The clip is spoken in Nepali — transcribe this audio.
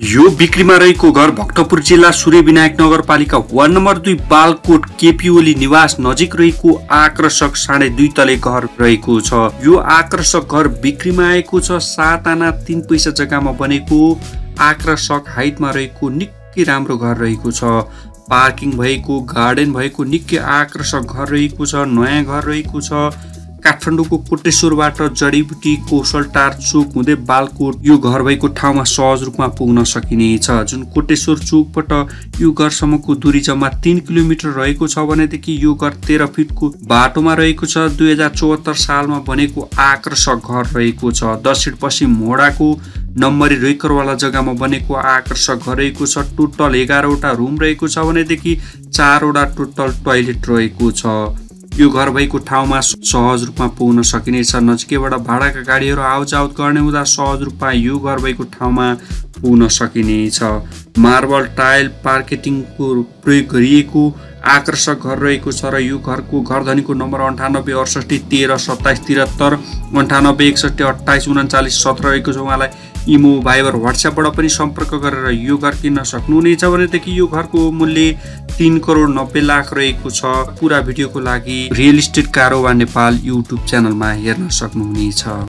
यो बिक्रीमा रहेको घर भक्तपुर जिल्ला सूर्यविनायक नगरपालिका वार्ड नम्बर दुई बालकोट केपिओली निवास नजिक रहेको आकर्षक साढे दुई तले घर रहेको छ। यो आकर्षक घर बिक्रीमा आएको छ। सात आना तिन पैसा जग्गामा बनेको आकर्षक हाइटमा रहेको निकै राम्रो घर रहेको छ। पार्किङ भएको गार्डन भएको निकै आकर्षक घर रहेको छ। नयाँ घर रहेको छ। काठमाडौँको कोटेश्वरबाट जडीबुटी टार चोक हुँदै बालकोट यो घर भएको ठाउँमा सहज रूपमा पुग्न सकिनेछ जुन कोटेश्वर चोकबाट यो घरसम्मको दूरी जम्मा तिन किलोमिटर रहेको छ भनेदेखि यो घर तेह्र फिटको बाटोमा रहेको छ। दुई हजार चौहत्तर सालमा बनेको आकर्षक घर रहेको छ। दक्षिण पश्चिम मोडाको नम्बरी रेकरवाला जग्गामा बनेको आकर्षक घर रहेको छ। टोटल एघारवटा रुम रहेको छ भनेदेखि चारवटा टोटल टोयलेट रहेको छ। यो घर भएको ठाउँमा सहज रूपमा पुग्न सकिनेछ नजिकैबाट भाडाका गाडीहरू आवजावत गर्ने हुँदा सहज रूपमा यो घर भएको ठाउँमा पुग्न सकिनेछ मार्बल टाइल पार्केटिङको प्रयोग गरिएको आकर्षक घर रहेको छ र यो घरको घर धनीको नम्बर अन्ठानब्बे अडसठी तेह्र सत्ताइस तिहत्तर अन्ठानब्बे एकसट्ठी अट्ठाइस उन्चालिस सत्र रहेको छ। उहाँलाई इमो भाइबर वाट्सएपबाट पनि सम्पर्क गरेर यो घर किन्न सक्नुहुनेछ भनेदेखि यो घरको मूल्य तिन करोड नब्बे लाख रहेको छ। पुरा भिडियोको लागि रियल इस्टेट कारोबार नेपाल युट्युब च्यानलमा हेर्न सक्नुहुनेछ।